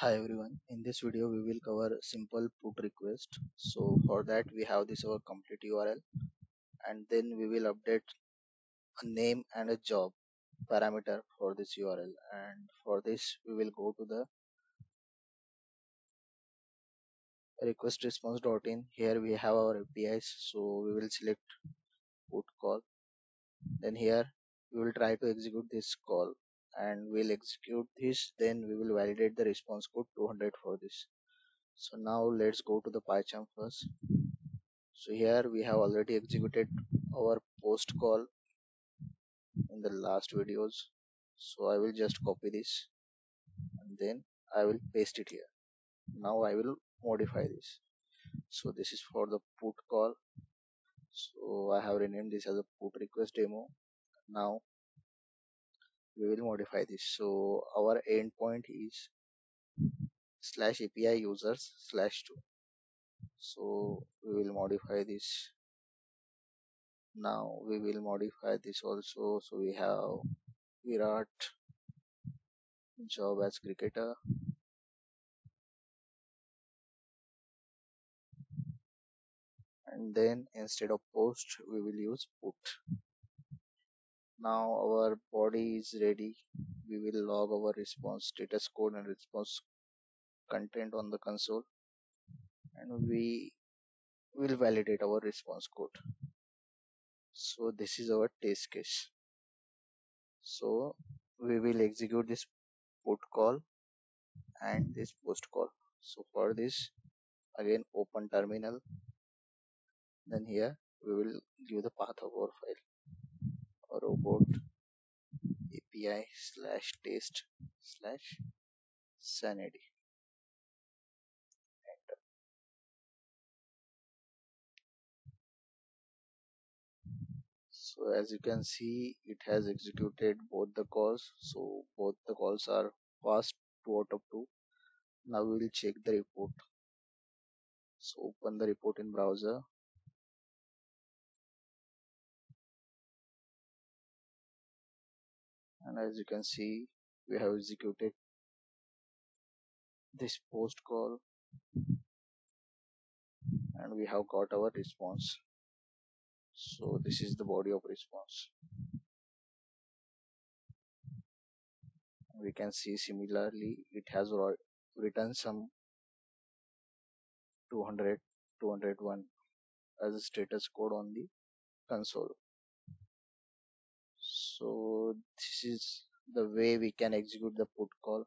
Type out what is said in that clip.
Hi everyone. In this video, we will cover simple put request. So for that, we have this our complete URL, and then we will update a name and a job parameter for this URL. And for this, we will go to the request response.in. Here we have our APIs. So we will select put call. Then here we will try to execute this call and we'll execute this. Then we will validate the response code 200 for this. So now let's go to the PyCharm first. So here we have already executed our post call in the last videos. So I will just copy this and then I will paste it here. Now I will modify this. So this is for the put call. So I have renamed this as a put request demo. Now we will modify this. So our endpoint is slash API users slash two. So we will modify this now we will modify this also so we have Virat job as cricketer and then instead of post we will use put now our body is ready. We will log our response status code and response content on the console. And we will validate our response code. So this is our test case. So we will execute this put call and this post call. So for this again open terminal. Then here we will give the path of our file robot api slash test slash sanity. So as you can see it has executed both the calls. So both the calls are passed 2 out of 2 now we will check the report. So open the report in browser as you can see we have executed this post call and we have got our response. So this is the body of response. We can see similarly it has written some 200 201 as a status code on the console so this is the way we can execute the put call